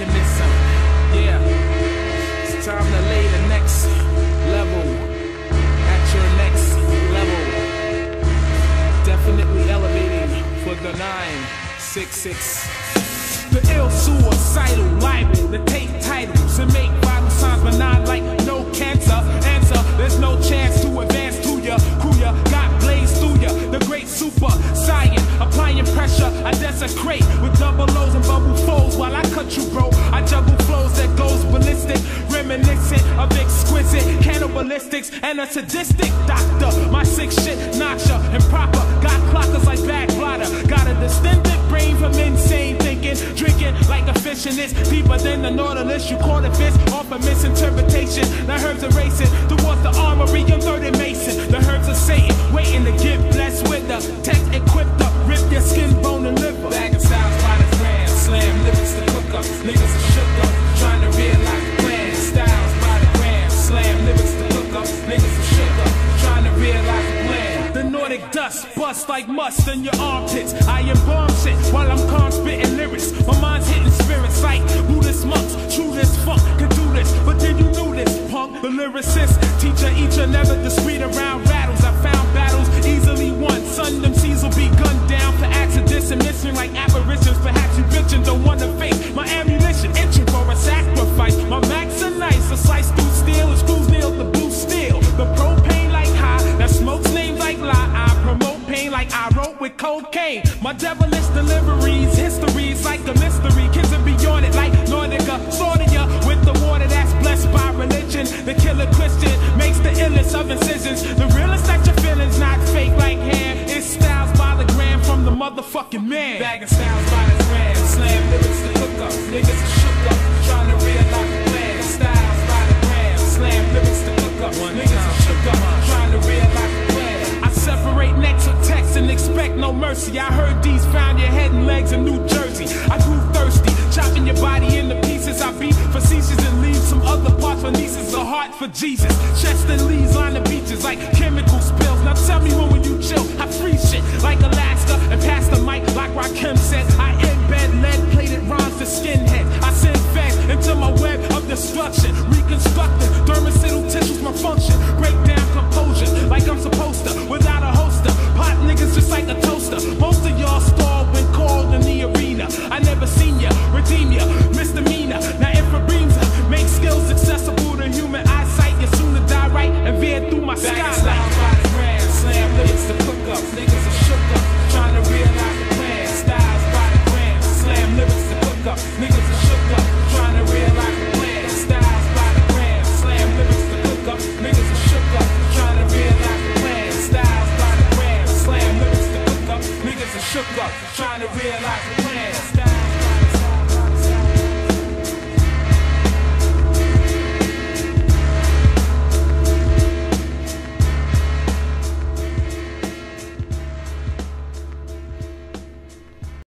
Yeah, it's time to lay the next level at your next level. Definitely elevating for the 966. The ill suicidal liable to take titles and make applying pressure. I desecrate with double O's and bubble foes while I cut you, bro. I juggle flows that goes ballistic, reminiscent of exquisite cannibalistics and a sadistic doctor. My sick shit ya improper. Got clockers like back blotter. Got a distended brain from insane thinking, drinking like a fish in this deeper than the nautilus. You caught a fish off a misinterpretation. The herbs are racing towards the armory. I'm mason. The herbs are Dust bust like must in your armpits. I embalm shit while I'm calm spitting lyrics. My mind's hitting spirits like Buddhist monks. True this funk can do this, but then you knew this punk. The lyricist, teacher, eacher, never discreet around battles. I found battles easily won. Son, them seas will be gunned down for with cocaine. My devilish deliveries, histories like a mystery. Kids are beyond it like Nordica. Ya with the water that's blessed by religion. The killer Christian makes the illest of incisions. The realest that your feelings not fake like hair. It's styles by the gram from the motherfucking man. Bagging styles by the mercy. I heard these found your head and legs in New Jersey. I grew thirsty, chopping your body into pieces. I beat facetious and leave some other parts for nieces. A heart for Jesus. Chest and leaves line the beaches like chemical spills. Now tell me when will you chill? I free shit like Alaska and pass the mic realize